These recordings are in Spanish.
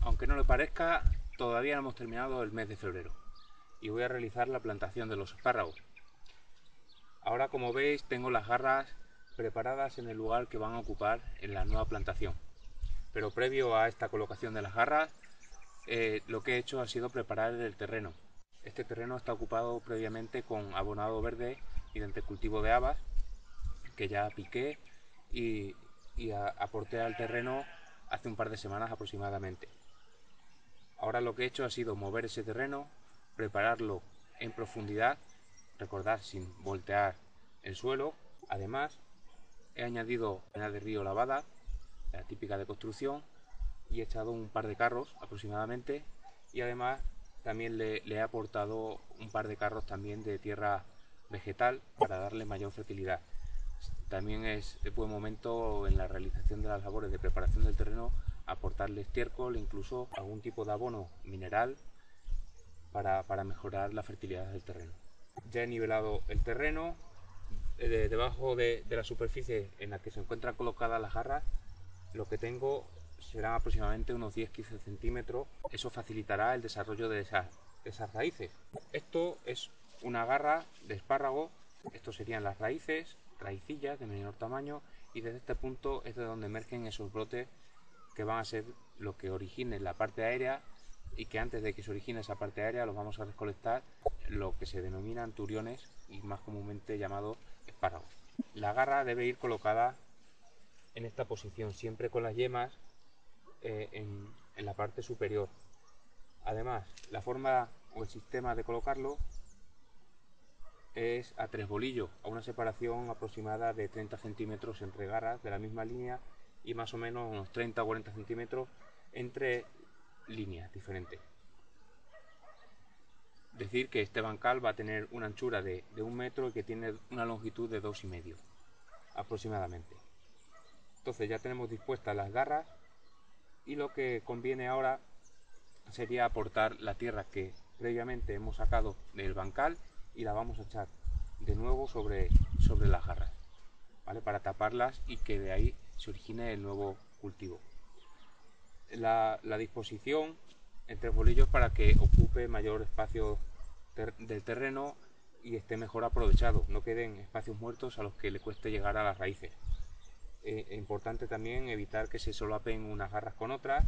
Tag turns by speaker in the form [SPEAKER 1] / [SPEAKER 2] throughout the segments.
[SPEAKER 1] Aunque no le parezca, todavía no hemos terminado el mes de febrero y voy a realizar la plantación de los espárragos. Ahora como veis tengo las garras preparadas en el lugar que van a ocupar en la nueva plantación. Pero previo a esta colocación de las garras, eh, lo que he hecho ha sido preparar el terreno. Este terreno está ocupado previamente con abonado verde y de cultivo de habas, que ya piqué y, aporté al terreno hace un par de semanas aproximadamente. Ahora lo que he hecho ha sido mover ese terreno, prepararlo en profundidad, recordad sin voltear el suelo. Además, he añadido arena de río lavada, la típica de construcción, y he echado un par de carros aproximadamente. Y además también le, le he aportado un par de carros también de tierra vegetal para darle mayor fertilidad. También es buen momento en la realización de las labores de preparación del terreno aportarle estiércol e incluso algún tipo de abono mineral para, mejorar la fertilidad del terreno. Ya he nivelado el terreno, eh, debajo de, la superficie en la que se encuentran colocadas las garras, lo que tengo será aproximadamente unos 10-15 centímetros. Eso facilitará el desarrollo de esas, de esas raíces. Esto es una garra de espárrago, estos serían las raíces, raicillas de menor tamaño y desde este punto es de donde emergen esos brotes que van a ser lo que origine la parte aérea y que antes de que se origine esa parte aérea los vamos a recolectar lo que se denominan turiones y más comúnmente llamados espárragos. La garra debe ir colocada en esta posición, siempre con las yemas eh, en, en la parte superior. Además, la forma o el sistema de colocarlo es a tres bolillos, a una separación aproximada de 30 centímetros entre garras de la misma línea y más o menos unos 30 o 40 centímetros entre líneas diferentes. Decir que este bancal va a tener una anchura de, un metro y que tiene una longitud de dos y medio aproximadamente. Entonces ya tenemos dispuestas las garras y lo que conviene ahora sería aportar la tierra que previamente hemos sacado del bancal y la vamos a echar de nuevo sobre, sobre las jarras, ¿vale? Para taparlas y que de ahí se origine el nuevo cultivo. La, disposición entre bolillos para que ocupe mayor espacio del terreno y esté mejor aprovechado, no queden espacios muertos a los que le cueste llegar a las raíces. Eh, es importante también evitar que se solapen unas garras con otras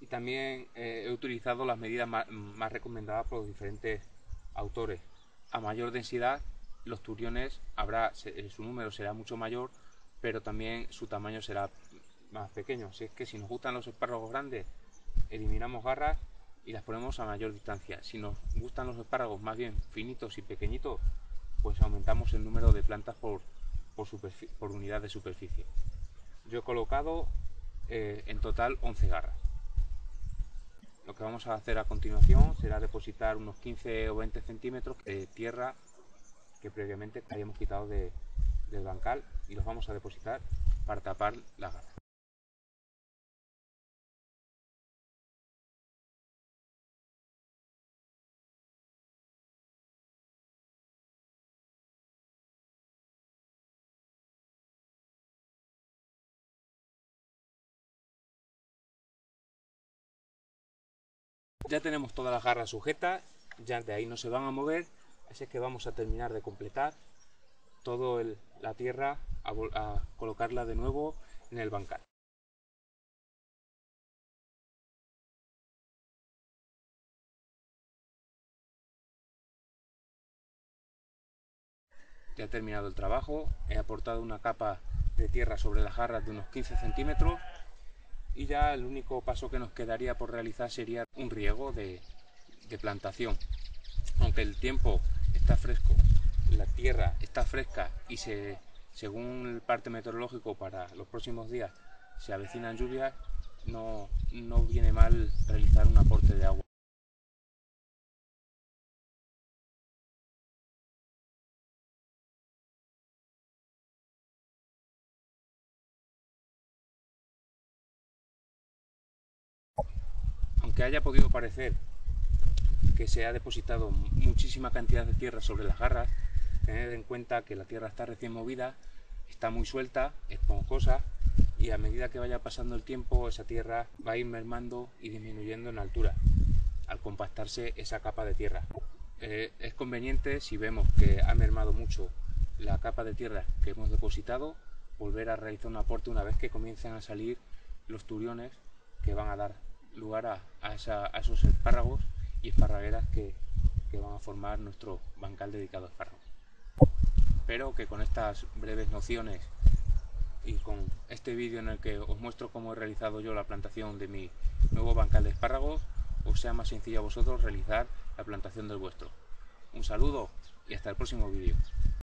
[SPEAKER 1] y también eh, he utilizado las medidas más, más recomendadas por los diferentes autores. A mayor densidad, los turiones habrá, eh, su número será mucho mayor, pero también su tamaño será más pequeño. Si es que si nos gustan los espárragos grandes, eliminamos garras y las ponemos a mayor distancia. Si nos gustan los espárragos más bien finitos y pequeñitos, pues aumentamos el número de plantas por, unidad de superficie. Yo he colocado eh, en total 11 garras. Lo que vamos a hacer a continuación será depositar unos 15 o 20 centímetros de tierra que previamente hayamos quitado del bancal y los vamos a depositar para tapar la garra. Ya tenemos todas las garras sujetas, ya de ahí no se van a mover, así que vamos a terminar de completar toda la tierra, a, colocarla de nuevo en el bancal. Ya he terminado el trabajo, he aportado una capa de tierra sobre las jarras de unos 15 centímetros y ya el único paso que nos quedaría por realizar sería un riego de, plantación. Aunque el tiempo está fresco, la tierra está fresca y se, según el parte meteorológico para los próximos días se avecinan lluvias, no, no viene mal realizar un aporte de agua. que haya podido parecer que se ha depositado muchísima cantidad de tierra sobre las garras, tened en cuenta que la tierra está recién movida, está muy suelta, esponjosa y a medida que vaya pasando el tiempo esa tierra va a ir mermando y disminuyendo en altura al compactarse esa capa de tierra. Eh, es conveniente si vemos que ha mermado mucho la capa de tierra que hemos depositado volver a realizar un aporte una vez que comiencen a salir los turiones que van a dar lugar a, esos espárragos y esparragueras que, que van a formar nuestro bancal dedicado a espárragos. Espero que con estas breves nociones y con este vídeo en el que os muestro cómo he realizado yo la plantación de mi nuevo bancal de espárragos, os sea más sencillo a vosotros realizar la plantación del vuestro. Un saludo y hasta el próximo vídeo.